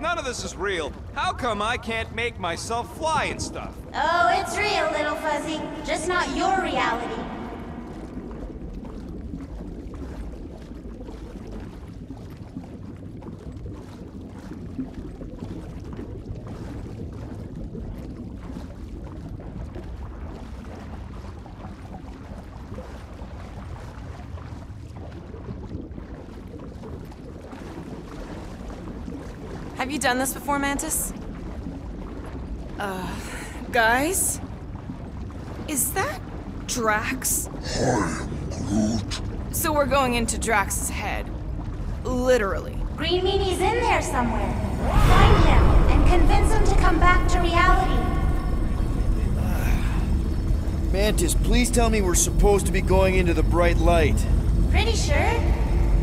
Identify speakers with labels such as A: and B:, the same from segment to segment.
A: none of this is real, how come I can't make myself fly and stuff?
B: Oh, it's real, little fuzzy. Just not your reality.
C: Done this before, Mantis? Uh, guys? Is that Drax?
D: Hi, Groot.
C: So we're going into Drax's head. Literally.
B: Green Meanie's in there somewhere. Find him and convince him to come back to reality.
E: Mantis, please tell me we're supposed to be going into the bright light.
B: Pretty sure?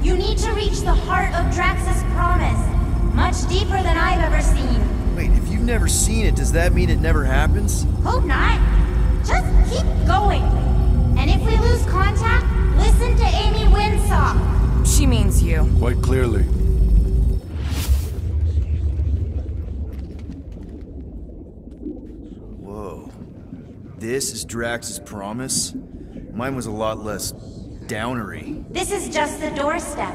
B: You need to reach the heart of Drax's promise. Much deeper than I've ever seen.
E: Wait, if you've never seen it, does that mean it never happens?
B: Hope not. Just keep going. And if we lose contact, listen to Amy Winsock.
C: She means you.
F: Quite clearly.
E: Whoa. This is Drax's promise? Mine was a lot less downery.
B: This is just the doorstep.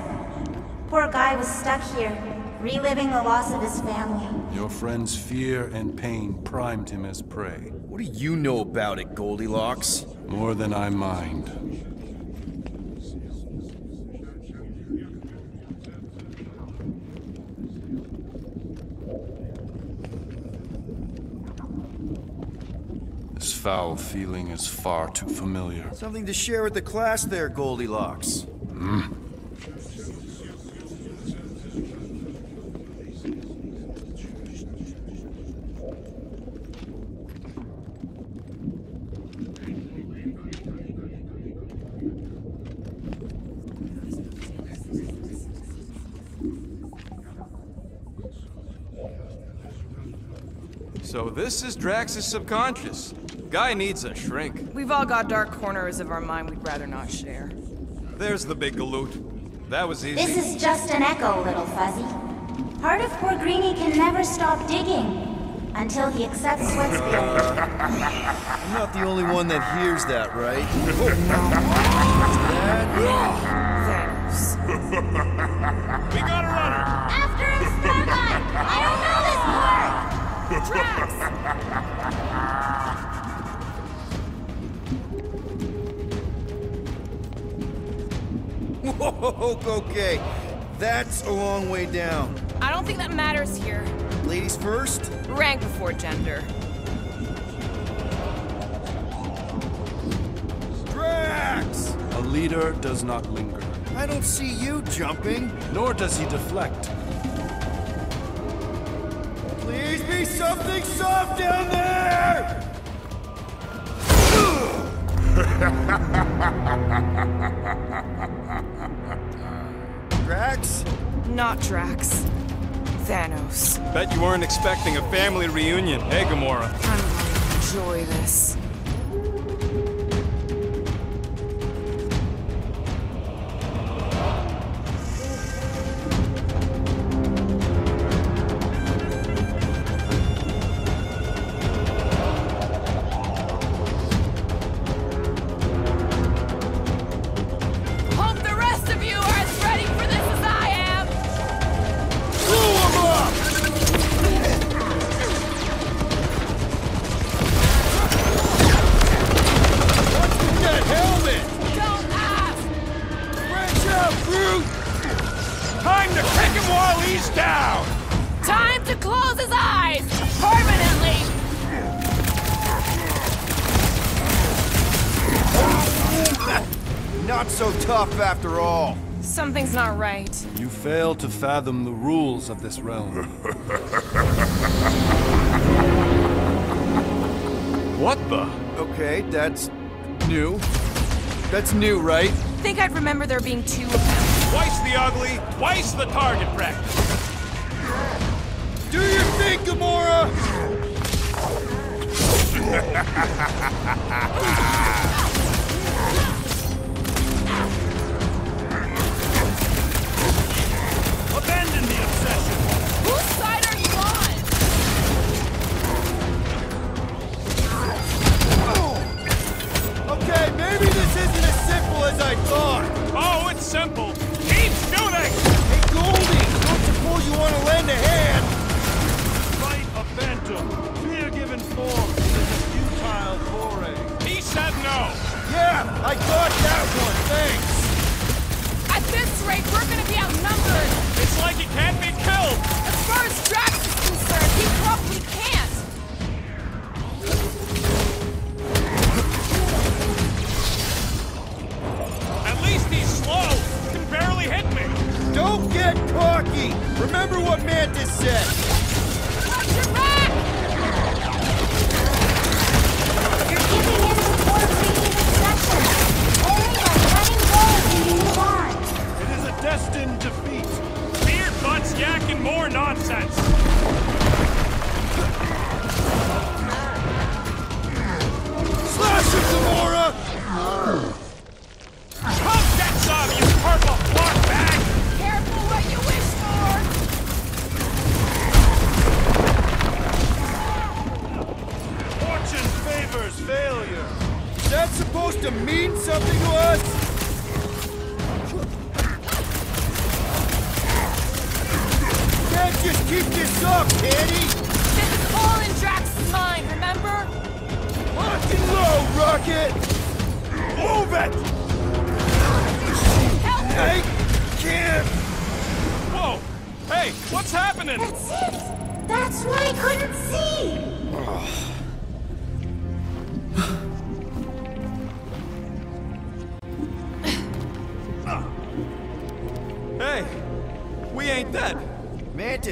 B: Poor guy was stuck here, reliving the loss of his family.
F: Your friend's fear and pain primed him as prey.
E: What do you know about it, Goldilocks?
F: More than I mind. This foul feeling is far too familiar.
E: Something to share with the class there, Goldilocks. Hmm.
A: So this is Drax's subconscious. Guy needs a shrink.
C: We've all got dark corners of our mind we'd rather not share.
A: There's the big galoot. That was easy.
B: This is just an echo, little fuzzy. Part of poor Greenie can never stop digging until he accepts what's beyond.
E: Uh, I'm not the only one that hears that, right?
C: Thanos.
A: We got a runner!
B: After him, Starlight! I don't know this part!
E: Whoa, okay. That's a long way down.
C: I don't think that matters here.
E: Ladies first?
C: Rank before gender.
E: Drax!
F: A leader does not linger,
E: I don't see you jumping.
F: nor does he deflect.
E: Please be something soft down there! Drax?
C: Not Drax. Thanos.
A: Bet you weren't expecting a family reunion, hey Gamora?
C: I'm gonna enjoy this.
A: To while he's down!
C: Time to close his eyes! Permanently!
E: Not so tough after all.
C: Something's not right.
F: You fail to fathom the rules of this realm.
A: What the?
E: Okay, that's new. That's new, right?
C: Think I'd remember there being two of them.
A: Twice the ugly, twice the target practice.
E: Do your thing, Gamora!
A: Abandon the obsession!
C: Whose side are you on?
E: Okay, maybe this isn't as simple as I thought.
A: Oh, it's simple.
E: Holding. Don't suppose you want to lend a hand?
F: Fight a phantom. Fear given form is a futile foray.
A: He said no!
E: Yeah, I got that one, thanks!
C: At this rate, we're gonna be outnumbered!
A: It's like he can't be killed!
C: The first dragon!
E: Get cocky! Remember what Mantis said!
C: Watch your back!
B: You're giving in to poor Greedy's. Only by letting go can you move on.
G: It is a destined defeat. Beer butts yakking more nonsense.
E: Slash him, Gamora! Supposed to mean something to us? Can't just keep this up, can he?
C: This is all in Drax's mind, remember?
E: Lock and low, Rocket! Move it!
C: Help me!
E: I can't!
G: Whoa! Hey, what's happening?
B: That's it. That's why I couldn't see.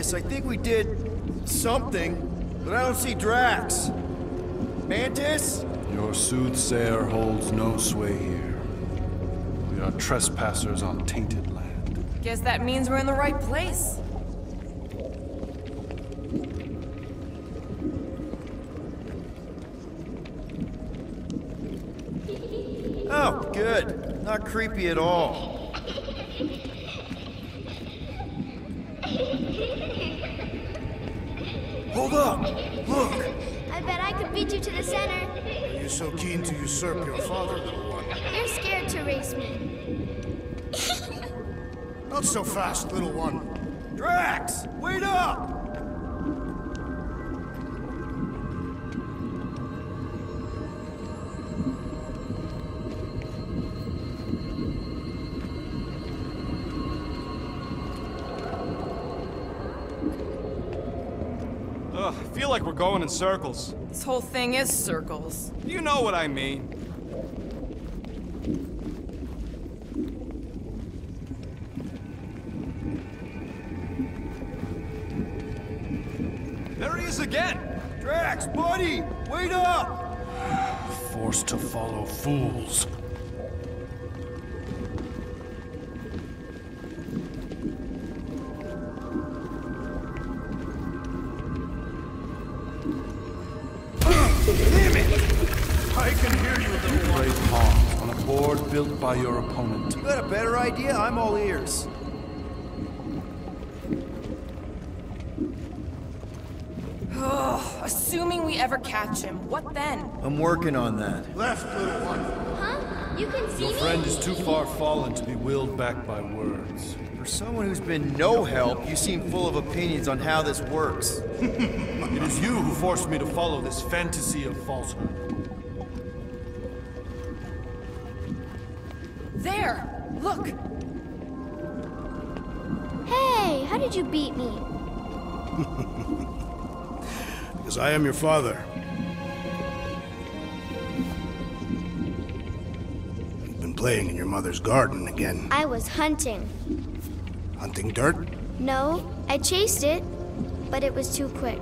E: Mantis, I think we did something, but I don't see Drax. Mantis?
F: Your soothsayer holds no sway here. We are trespassers on tainted land.
C: Guess that means we're in the right place.
E: Oh, good. Not creepy at all.
H: You're so keen to usurp your father, little one.
I: You're scared to race me.
H: Not so fast, little one.
E: Drax! Wait up!
A: Ugh, I feel like we're going in circles.
C: This whole thing is circles.
A: You know what I mean. There he is again!
E: Drax, buddy! Wait up!
F: Forced to follow fools. Opponent.
E: You got a better idea? I'm all ears.
C: Assuming we ever catch him, what then?
E: I'm working on that.
H: Left, little one.
I: Huh? You can see
F: Your
I: me?
F: friend is too far fallen to be willed back by words.
E: For someone who's been no help, you seem full of opinions on how this works.
F: It is you who forced me to follow this fantasy of falsehood.
C: There! Look!
I: Hey, how did you beat me?
H: Because I am your father. You've been playing in your mother's garden again.
I: I was hunting.
H: Hunting dirt?
I: No, I chased it, but it was too quick.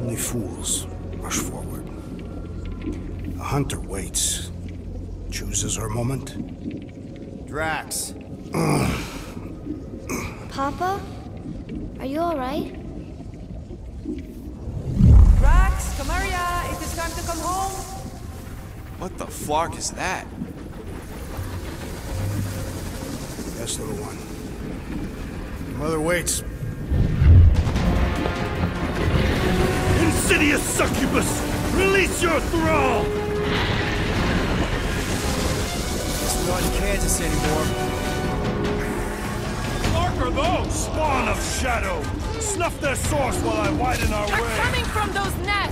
H: Only fools rush forward. A hunter waits. Chooses her moment.
E: Drax,
I: Papa? Are you alright?
C: Drax, Kamaria, it is time to come home.
A: What the flark is that?
H: Yes, little one. Mother waits.
G: Insidious succubus! Release your thrall!
E: It's not in Kansas anymore.
G: Flark are those? Spawn of shadow! Snuff their source while I widen our
C: They're
G: way!
C: coming from those nests!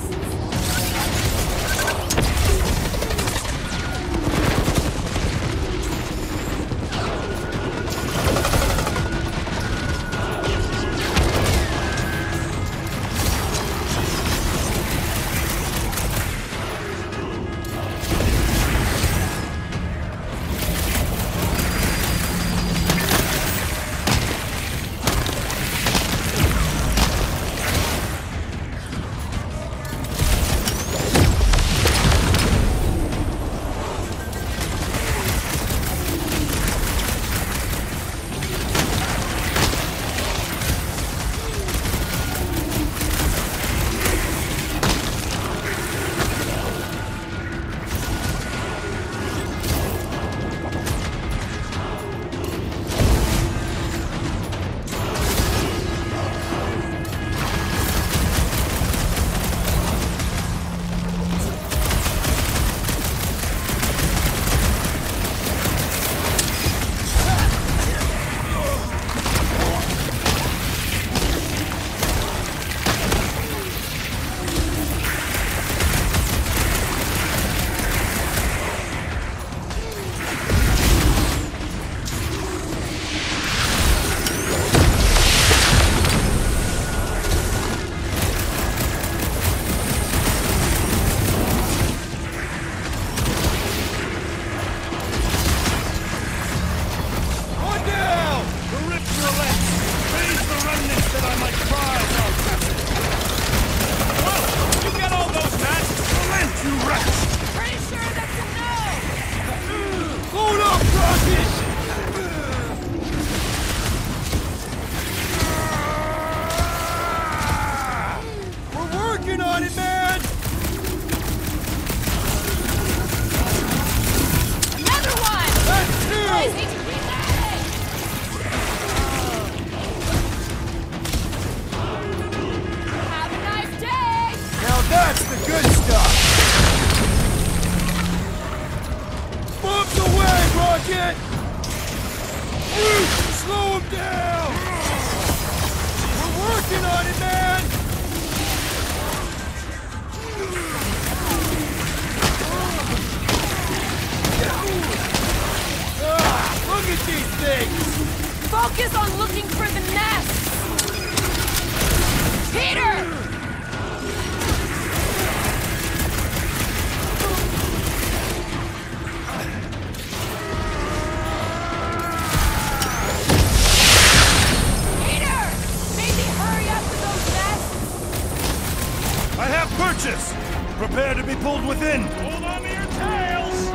G: Prepare to be pulled within!
J: Hold on to your tails!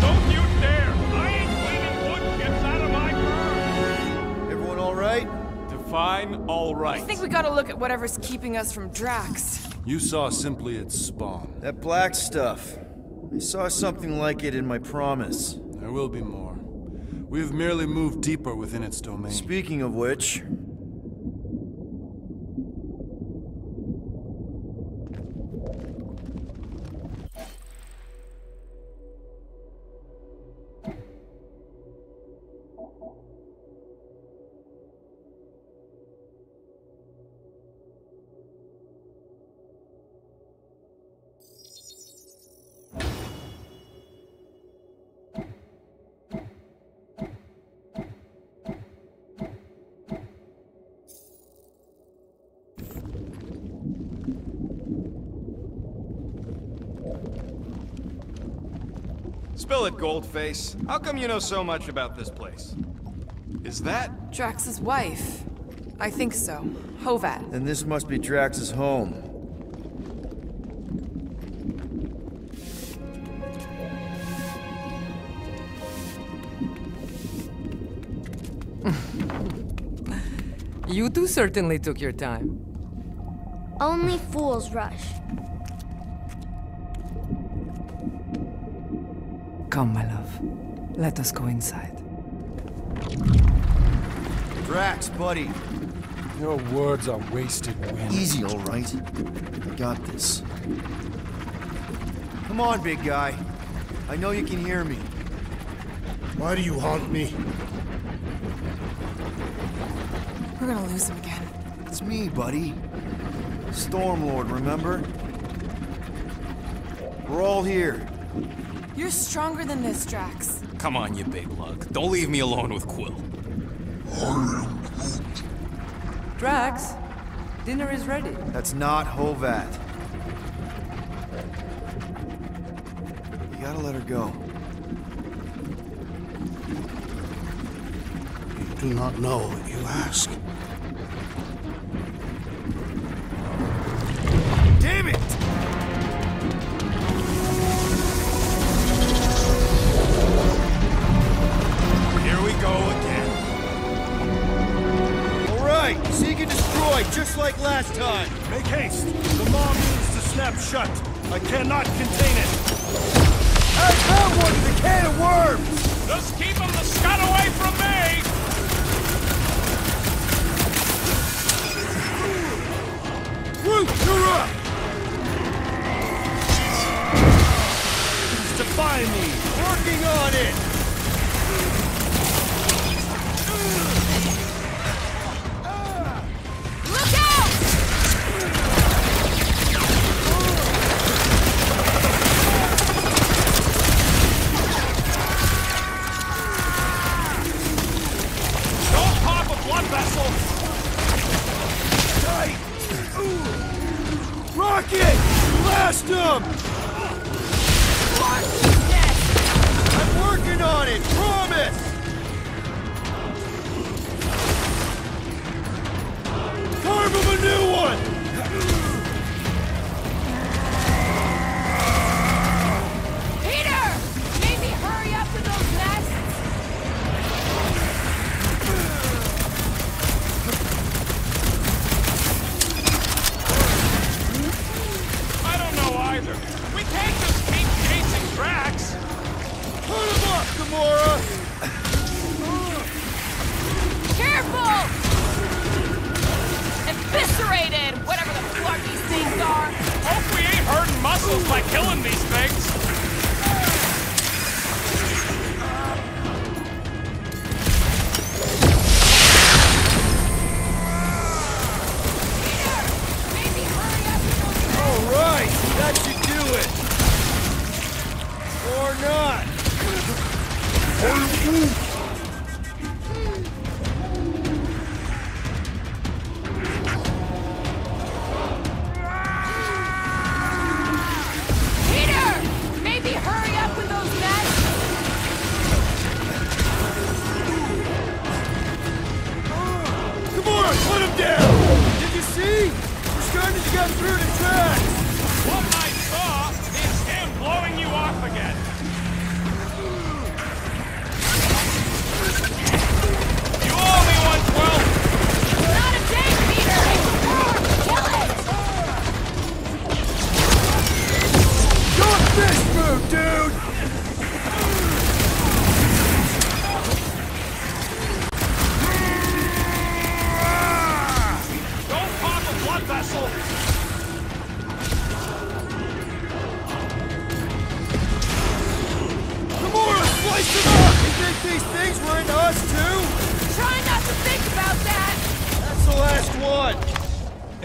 J: Don't you dare! I ain't cleaning wood chips out of my burn!
E: Everyone all right?
A: Define all right.
C: I think we gotta look at whatever's keeping us from Drax.
F: You saw simply its spawn.
E: That black stuff. I saw something like it in my promise.
F: There will be more. We have merely moved deeper within its domain.
E: Speaking of which,
A: Spill it, Goldface. How come you know so much about this place? Is that...
C: Drax's wife. I think so. Hovat.
E: then this must be Drax's home.
K: You two certainly took your time.
I: Only fools rush.
K: Come, my love. Let us go inside.
E: Drax, buddy.
F: Your words are wasted wind.
E: Easy, all right. I got this. Come on, big guy. I know you can hear me.
H: Why do you haunt me?
C: We're gonna lose him again.
E: It's me, buddy. Star-Lord, remember? We're all here.
C: You're stronger than this, Drax.
A: Come on, you big lug. Don't leave me alone with Quill.
K: Drax, dinner is ready.
E: That's not Hovat. You gotta let her go.
H: You do not know what you ask.
E: Last time.
G: Make haste! The maw needs to snap shut! I cannot contain it!
E: I found one in the can of worms!
J: Just keep him the scud away from me!
E: Groot, you're up!
G: Defy me!
E: Working on it!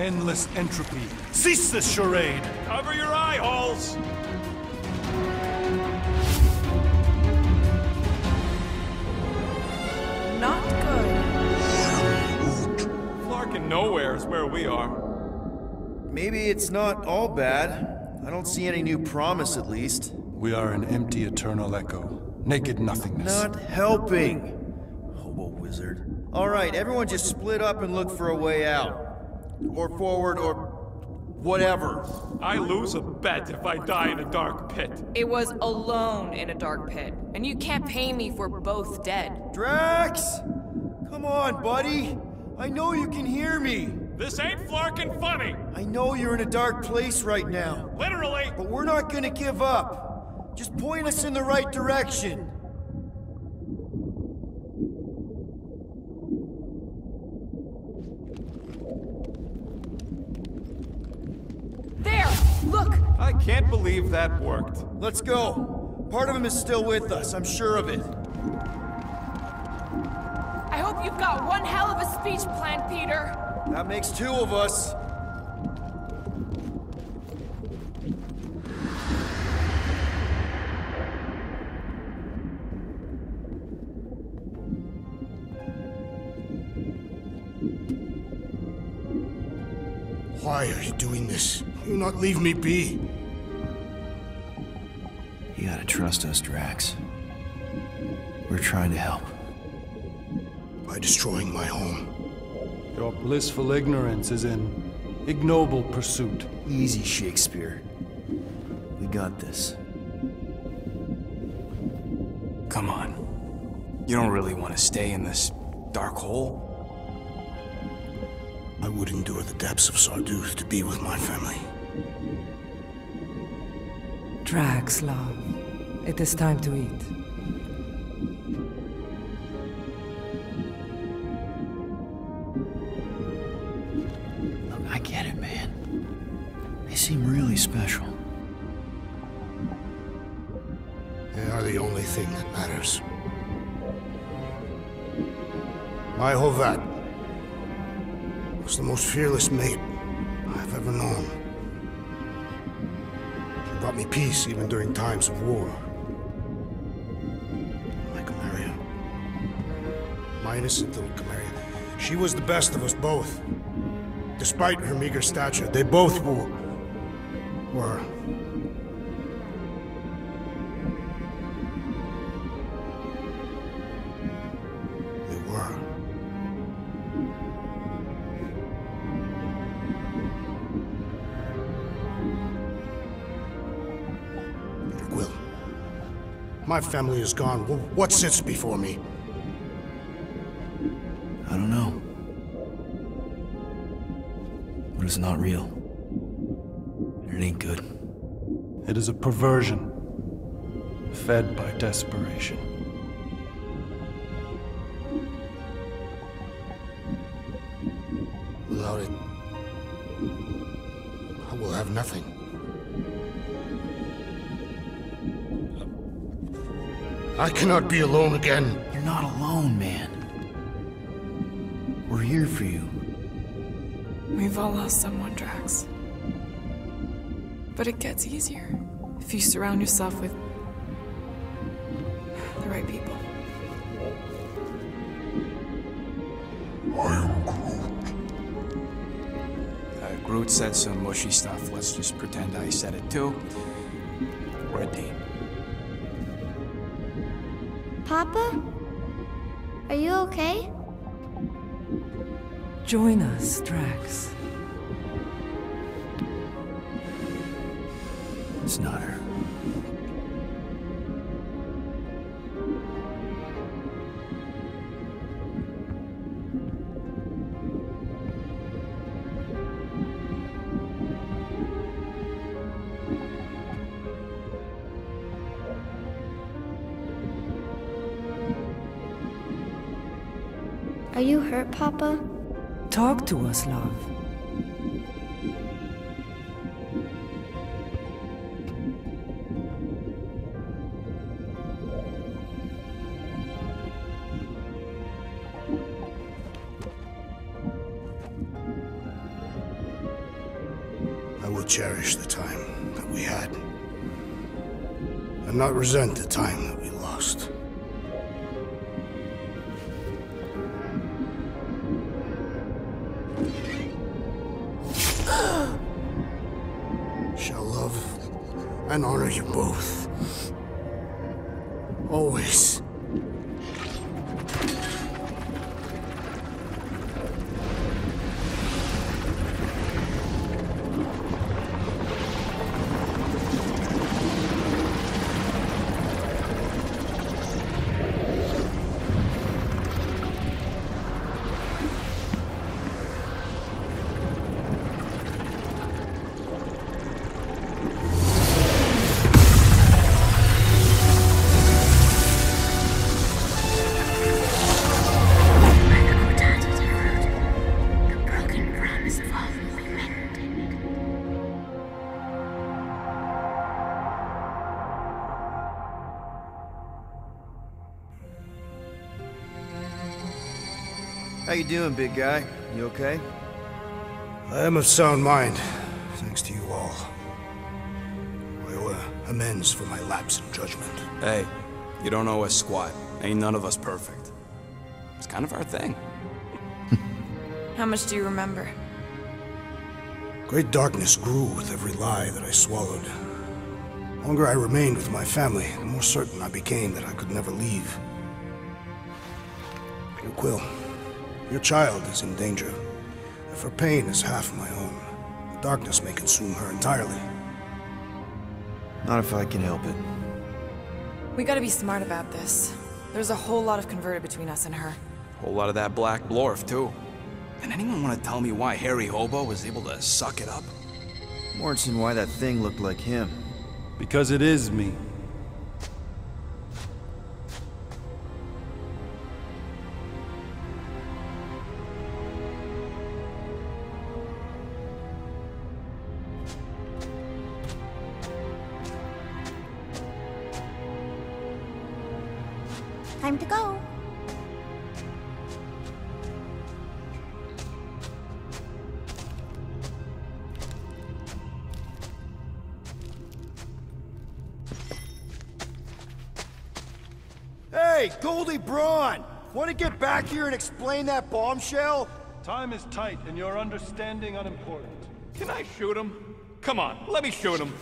F: Endless entropy. Cease this charade!
J: Cover your eye holes.
C: Not good.
A: Clark Flarkin' nowhere is where we are.
E: Maybe it's not all bad. I don't see any new promise, at least.
F: We are an empty eternal echo. Naked nothingness.
E: Not helping. Hobo wizard. Alright, everyone just split up and look for a way out. Or forward, or whatever.
J: I lose a bet if I die in a dark pit.
C: It was alone in a dark pit, and you can't pay me for both dead.
E: Drax! Come on, buddy! I know you can hear me!
J: This ain't flarkin' funny.
E: I know you're in a dark place right now,
J: Literally.
E: but we're not gonna give up. Just point us in the right direction.
C: There! Look!
A: I can't believe that worked.
E: Let's go. Part of him is still with us, I'm sure of it.
C: I hope you've got one hell of a speech planned, Peter!
E: That makes two of us.
H: Why are you doing this? Will you not leave me be?
E: You gotta trust us, Drax. We're trying to help.
H: By destroying my home.
F: Your blissful ignorance is in ignoble pursuit.
E: Easy, Shakespeare. We got this.
L: Come on. You don't really want to stay in this dark hole?
H: I would endure the depths of Sarduth to be with my family.
K: Drax, love. It is time to eat.
E: Look, I get it, man. They seem really special.
H: They are the only thing that matters. My Hovat was the most fearless mate I've ever known. She brought me peace even during times of war. Innocent little Kamaria. She was the best of us both. Despite her meager stature, they both were. were. They were. Peter Quill. My family is gone. What sits before me?
E: I don't know. But it's not real. It ain't good.
F: It is a perversion, fed by desperation.
H: Without it, I will have nothing. I cannot be alone again.
E: You're not alone, man. We're here for you.
C: We've all lost someone, Drax. But it gets easier if you surround yourself with the right people.
D: I am Groot.
L: Uh, Groot said some mushy stuff. Let's just pretend I said it too. We're a team.
I: Papa?
K: Join us, Drax.
H: It's not her.
I: Are you hurt, Papa?
M: Talk to us, love.
H: I will cherish the time that we had. And not resent the time you
E: doing, big guy? You okay?
H: I am of sound mind, thanks to you all. I owe uh, amends for my lapse in judgment.
L: Hey, you don't owe us squat. Ain't none of us perfect. It's kind of our thing.
C: How much do you remember?
H: Great darkness grew with every lie that I swallowed. The longer I remained with my family, the more certain I became that I could never leave. Dear Quill, your child is in danger. If her pain is half my own, the darkness may consume her entirely.
E: Not if I can help it.
C: We gotta be smart about this. There's a whole lot of converted between us and her.
L: Whole lot of that black blorf, too. And anyone want to tell me why Harry Hobo was able to suck it up?
E: Morrison, why that thing looked like him.
F: Because it is me.
E: Want to get back here and explain that bombshell?
F: Time is tight and your understanding unimportant.
A: Can I shoot him? Come on, let me shoot him.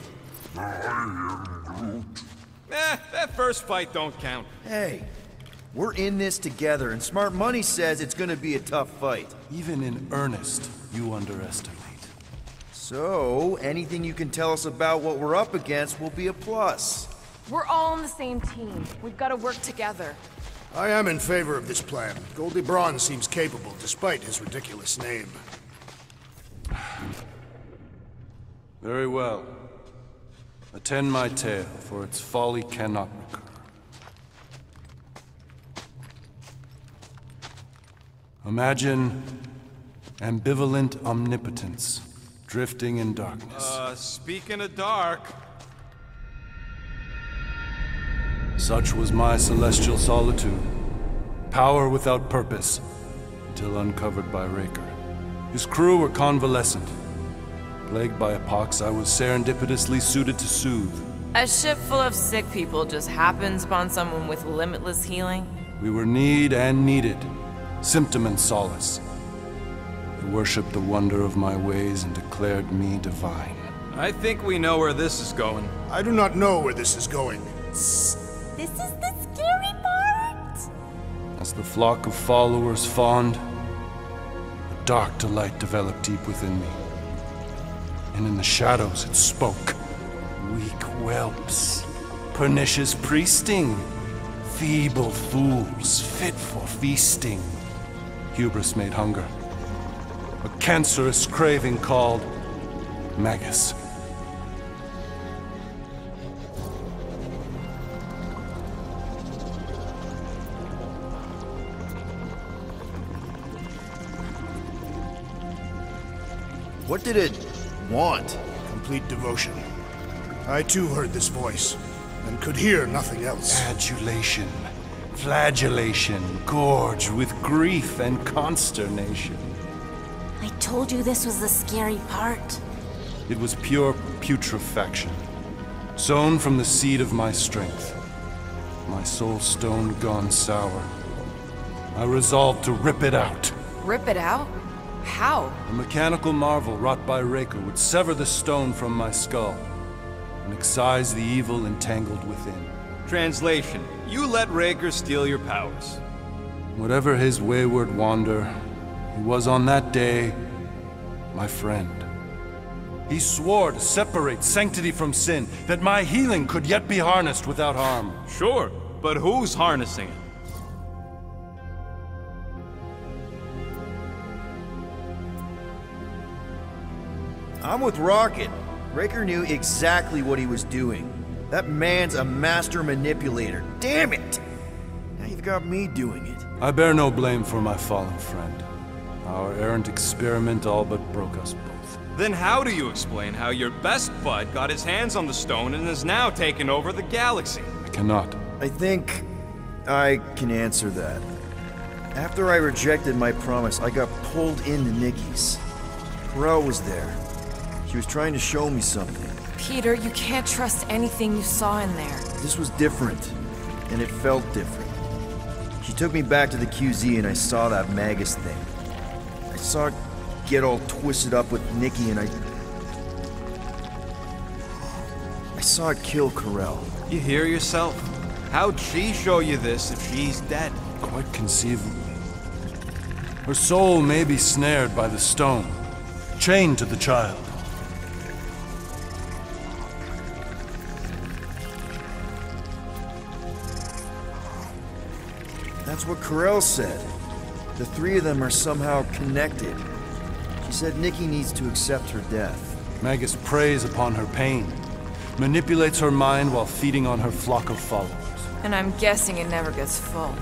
A: Eh, that first fight don't count.
E: Hey, we're in this together, and Smart Money says it's gonna be a tough fight.
F: Even in earnest, you underestimate.
E: So, anything you can tell us about what we're up against will be a plus.
C: We're all on the same team. We've gotta work together.
H: I am in favor of this plan. Goldie Braun seems capable, despite his ridiculous name.
F: Very well. Attend my tale, for its folly cannot recur. Imagine ambivalent omnipotence, drifting in darkness.
A: Uh, speaking of dark,
F: Such was my celestial solitude. Power without purpose, until uncovered by Raker. His crew were convalescent. Plagued by a pox, I was serendipitously suited to soothe.
N: A ship full of sick people just happens upon someone with limitless healing?
F: We were need and needed, symptom and solace. He worshipped the wonder of my ways and declared me divine.
A: I think we know where this is going.
H: I do not know where this is going.
B: This is the scary part.
F: As the flock of followers fawned, a dark delight developed deep within me. And in the shadows it spoke, Weak whelps, pernicious priesting, feeble fools fit for feasting. Hubris made hunger. A cancerous craving called Magus.
E: What did it want?
H: Complete devotion. I too heard this voice, and could hear nothing else.
F: Adulation, flagellation, gorged with grief and consternation.
B: I told you this was the scary part.
F: It was pure putrefaction, sown from the seed of my strength. My soul stone gone sour. I resolved to rip it out.
N: Rip it out? How?
F: A mechanical marvel wrought by Raker would sever the stone from my skull and excise the evil entangled within.
A: Translation, you let Raker steal your powers.
F: Whatever his wayward wander, he was on that day my friend. He swore to separate sanctity from sin, that my healing could yet be harnessed without harm.
A: Sure, but who's harnessing it?
E: I'm with Rocket. Raker knew exactly what he was doing. That man's a master manipulator. Damn it! Now you've got me doing it.
F: I bear no blame for my fallen friend. Our errant experiment all but broke us both.
A: Then how do you explain how your best bud got his hands on the stone and is now taking over the galaxy?
F: I cannot.
E: I think I can answer that. After I rejected my promise, I got pulled into Nikki's. Ko-Rel was there. She was trying to show me something.
N: Peter, you can't trust anything you saw in there.
E: This was different, and it felt different. She took me back to the QZ and I saw that Magus thing. I saw it get all twisted up with Nikki and I... I saw it kill Ko-Rel.
A: You hear yourself? How'd she show you this if she's dead?
F: Quite conceivably. Her soul may be snared by the stone, chained to the child.
E: That's what Ko-Rel said. The three of them are somehow connected. She said Nikki needs to accept her death.
F: Magus preys upon her pain, manipulates her mind while feeding on her flock of followers.
N: And I'm guessing it never gets full.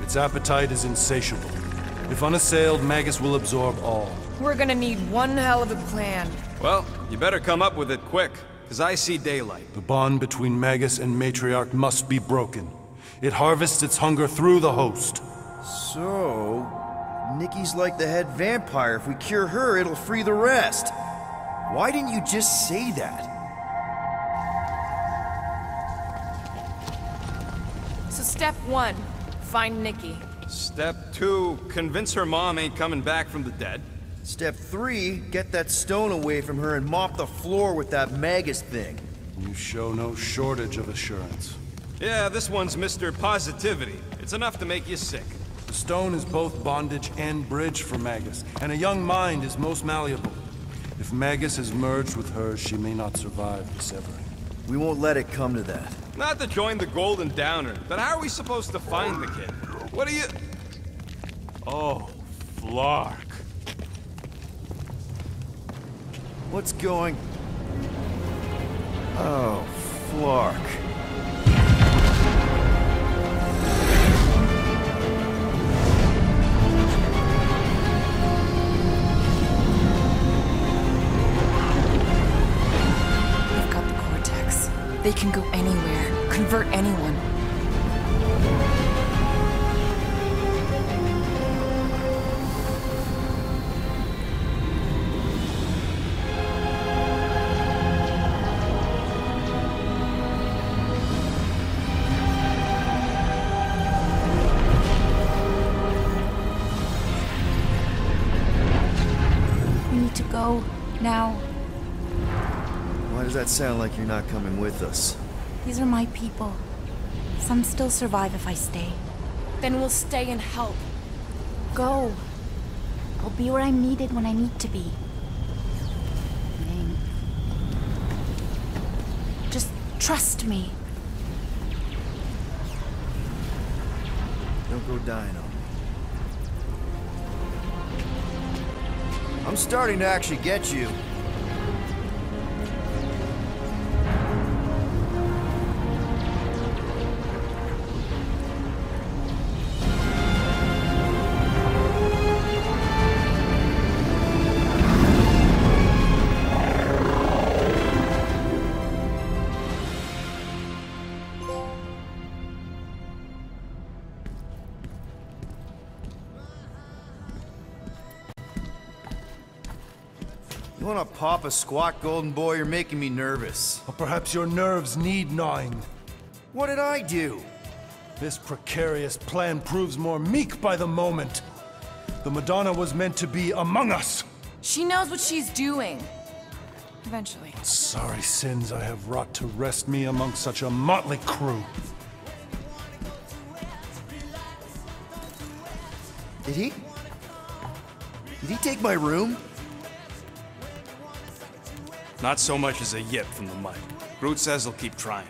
F: Its appetite is insatiable. If unassailed, Magus will absorb all.
N: We're gonna need one hell of a plan.
A: Well, you better come up with it quick, because I see daylight.
F: The bond between Magus and Matriarch must be broken. It harvests its hunger through the host.
E: So, Nikki's like the head vampire. If we cure her, it'll free the rest. Why didn't you just say that?
N: So step one, find Nikki.
A: Step two, convince her mom ain't coming back from the dead.
E: Step three, get that stone away from her and mop the floor with that Magus thing.
F: You show no shortage of assurance.
A: Yeah, this one's Mr. Positivity. It's enough to make you sick.
F: The stone is both bondage and bridge for Magus, and a young mind is most malleable. If Magus is merged with hers, she may not survive the severing.
E: We won't let it come to that.
A: Not to join the Golden Downer, but how are we supposed to find the kid? What are you... Oh, Flark.
E: What's going... Oh, Flark.
N: They can go anywhere, convert anyone.
E: That sound like you're not coming with us?
B: These are my people. Some still survive if I stay.
N: Then we'll stay and help.
B: Go. I'll be where I'm needed when I need to be. Ming, Trust me.
E: Don't go dying on me. I'm starting to actually get you. You wanna pop a squat, Golden Boy? You're making me nervous.
F: Or perhaps your nerves need gnawing.
E: What did I do?
F: This precarious plan proves more meek by the moment. The Madonna was meant to be among us.
C: She knows what she's doing. Eventually.
F: Sorry sins I have wrought to rest me among such a motley crew.
E: Did he? Did he take my room?
A: Not so much as a yip from the mud. Groot says he'll keep trying.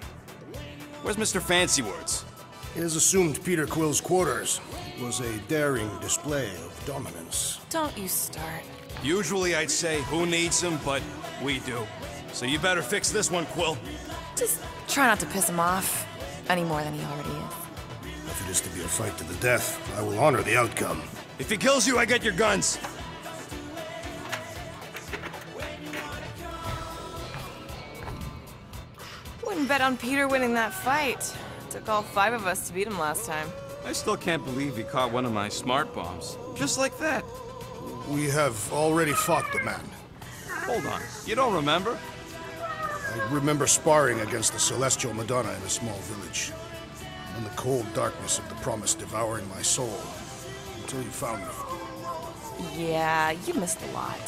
A: Where's Mr. Fancy Words?
H: His assumed Peter Quill's quarters was a daring display of dominance.
C: Don't you start.
A: Usually I'd say, who needs him, but we do. So you better fix this one, Quill.
C: Just try not to piss him off any more than he already is.
H: If it is to be a fight to the death, I will honor the outcome.
A: If he kills you, I get your guns.
C: Bet on Peter winning that fight. Took all five of us to beat him last time.
A: I still can't believe he caught one of my smart bombs. Just like that.
H: We have already fought the man.
A: Hold on. You don't remember?
H: I remember sparring against the Celestial Madonna in a small village. In the cold darkness of the promise devouring my soul. Until you found me.
C: Yeah, you missed a lot.